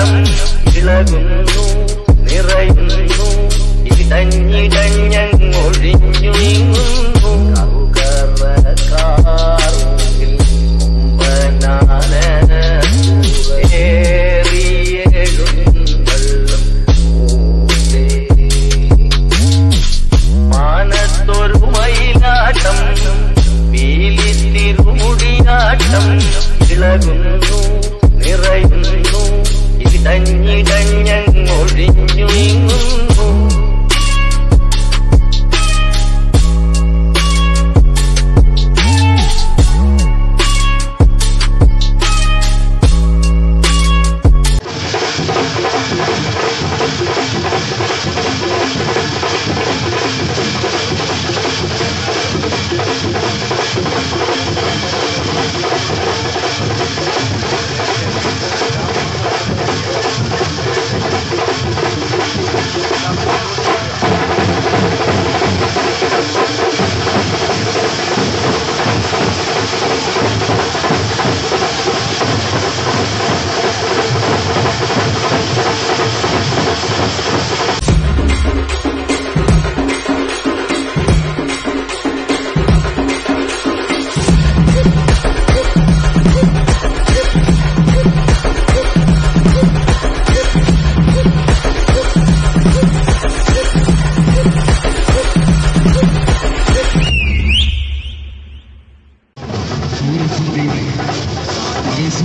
ഇളകുന്നു നിറയുന്നു. ഇടഞ്ഞിടഞ്ഞൊഴിഞ്ഞു നീങ്ങുന്നു. കറുകറക്കാറുകിൽ കൊമ്പനാന ഏറിയെഴുന്നള്ളും ഊലേ. മാനത്തൊരു മയിലാട്ടം പീലി തിരുമുടിയാട്ടം നിറയുന്നു. đành như đành nhanh ngồi beautiful baby. Yes,